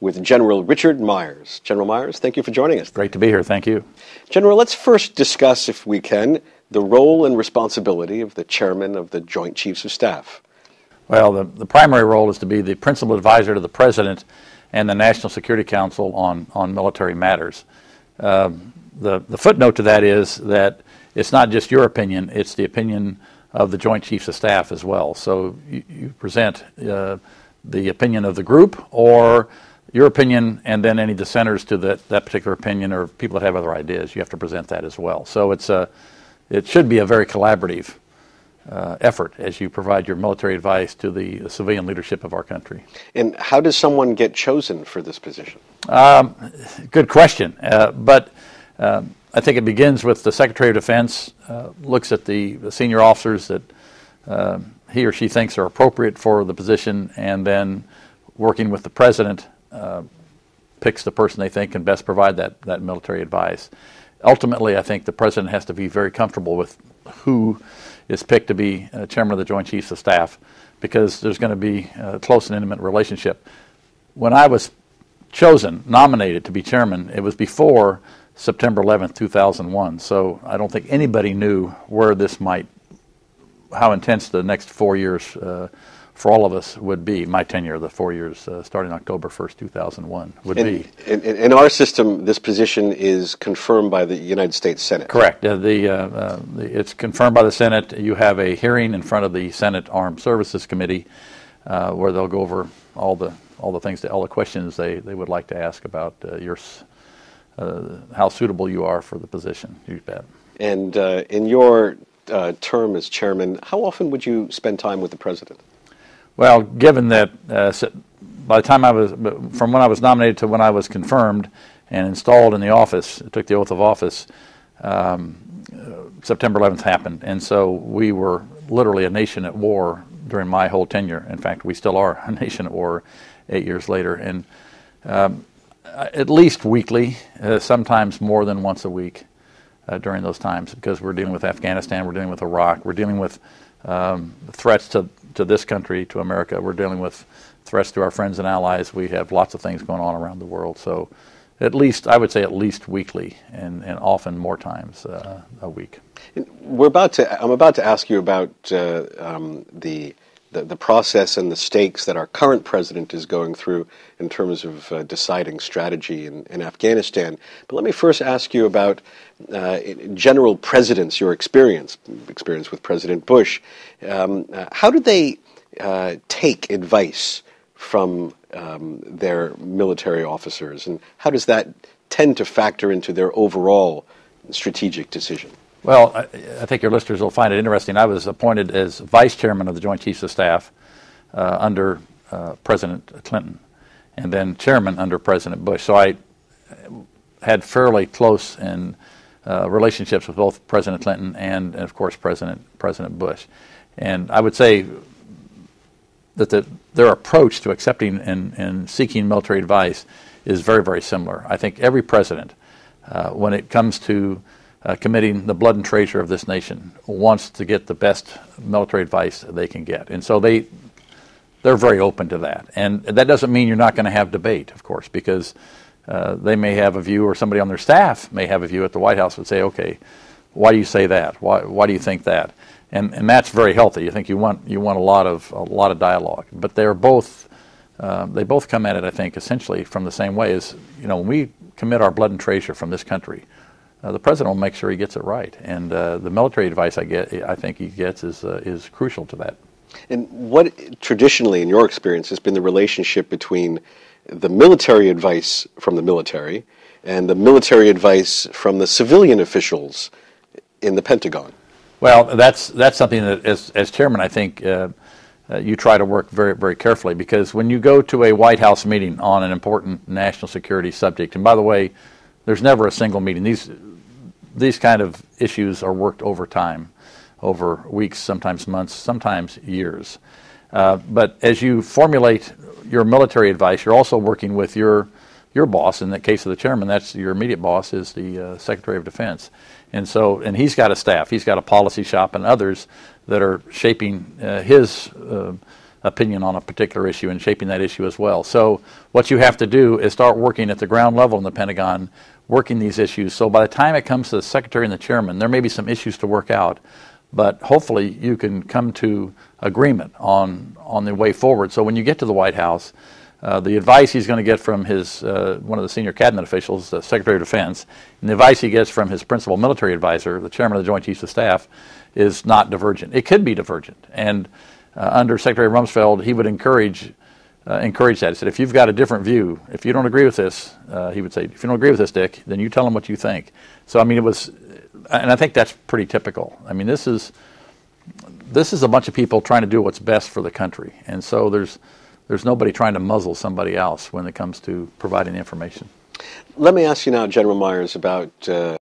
with General Richard Myers. General Myers, thank you for joining us. Great to be here. Thank you. General, let's first discuss, if we can, the role and responsibility of the chairman of the Joint Chiefs of Staff. Well, the, the primary role is to be the principal advisor to the president and the National Security Council on, on military matters. Uh, the, the footnote to that is that it's not just your opinion, it's the opinion of the Joint Chiefs of Staff as well. So you, you present uh, the opinion of the group or your opinion and then any dissenters to that, that particular opinion or people that have other ideas. You have to present that as well. So it's a, it should be a very collaborative uh, effort as you provide your military advice to the, the, civilian leadership of our country. And how does someone get chosen for this position? Um, good question. Uh, but um, I think it begins with the Secretary of Defense uh, looks at the, the, senior officers that um, he or she thinks are appropriate for the position, and then working with the President uh, picks the person they think can best provide that, that military advice. Ultimately, I think the President has to be very comfortable with who is picked to be uh, Chairman of the Joint Chiefs of Staff because there's going to be a close and intimate relationship. When I was chosen, nominated to be chairman, it was before September 11th, 2001. So I don't think anybody knew where this might, how intense the next four years uh, for all of us would be. My tenure, the four years uh, starting October 1st, 2001, would in, be. In, in, our system, this position is confirmed by the United States Senate. Correct. Uh, the, uh, the, it's confirmed by the Senate. You have a hearing in front of the Senate Armed Services Committee uh, where they'll go over all the all the things, all the questions they, they would like to ask about uh, your uh, how suitable you are for the position. You bet. And uh, in your uh, term as chairman, how often would you spend time with the president? Well, given that uh, by the time I was, from when I was nominated to when I was confirmed and installed in the office, took the oath of office, um, September 11th happened, and so we were literally a nation at war during my whole tenure. In fact, we still are a nation at war eight years later, and um, uh, at least weekly, uh, sometimes more than once a week uh, during those times because we're dealing with Afghanistan, we're dealing with Iraq, we're dealing with um, threats to, to this country, to America, we're dealing with threats to our friends and allies. We have lots of things going on around the world. So, at least, I would say at least weekly and, and often more times uh, a week. We're about to, I'm about to ask you about uh, um, the the, the process and the stakes that our current president is going through in terms of uh, deciding strategy in, in, Afghanistan. But let me first ask you about uh, general presidents, your experience, experience with President Bush. Um, uh, how did they uh, take advice from um, their military officers, and how does that tend to factor into their overall strategic decision? Well, I, I, think your listeners will find it interesting. I was appointed as vice chairman of the Joint Chiefs of Staff uh, under uh, President Clinton, and then chairman under President Bush. So I had fairly close and uh, relationships with both President Clinton and, and, of course, President President Bush. And I would say that the, their approach to accepting and, and seeking military advice is very, very similar. I think every president, uh, when it comes to uh, committing the blood and treasure of this nation wants to get the best military advice they can get, and so they they're very open to that. And that doesn't mean you're not going to have debate, of course, because uh, they may have a view, or somebody on their staff may have a view at the White House would say, okay, why do you say that? Why why do you think that? And and that's very healthy. You think you want you want a lot of a lot of dialogue, but they're both. Uh, they both come at it, I think, essentially from the same way as you know when we commit our blood and treasure from this country the president will make sure he gets it right. And uh, the military advice I get, I think he gets is uh, is crucial to that. And what traditionally, in your experience, has been the relationship between the military advice from the military and the military advice from the civilian officials in the Pentagon? Well, that's that's something that, as as chairman, I think. Uh, uh, you try to work very, very carefully because when you go to a White House meeting on an important national security subject, and by the way, there's never a single meeting. These these kind of issues are worked over time, over weeks, sometimes months, sometimes years. Uh, but as you formulate your military advice, you're also working with your your boss. In the case of the chairman, that's your immediate boss is the uh, Secretary of Defense, and so and he's got a staff, he's got a policy shop, and others that are shaping uh, his uh, opinion on a particular issue and shaping that issue as well. So what you have to do is start working at the ground level in the Pentagon, working these issues. So by the time it comes to the secretary and the chairman, there may be some issues to work out, but hopefully you can come to agreement on on the way forward. So when you get to the White House, uh, the advice he's going to get from his uh, one of the senior cabinet officials, the Secretary of Defense, and the advice he gets from his principal military advisor, the chairman of the Joint Chiefs of Staff, is not divergent. It could be divergent, and uh, under Secretary Rumsfeld, he would encourage uh, encourage that. He said, if you've got a different view, if you don't agree with this, uh, he would say, if you don't agree with this, Dick, then you tell him what you think. So I mean, it was, and I think that's pretty typical. I mean, this is this is a bunch of people trying to do what's best for the country, and so there's there's nobody trying to muzzle somebody else when it comes to providing information. Let me ask you now, General Myers, about. Uh